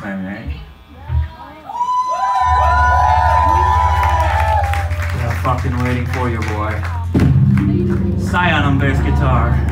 Grand Slam, eh? Yeah, fucking waiting for you, boy. Scion on bass guitar.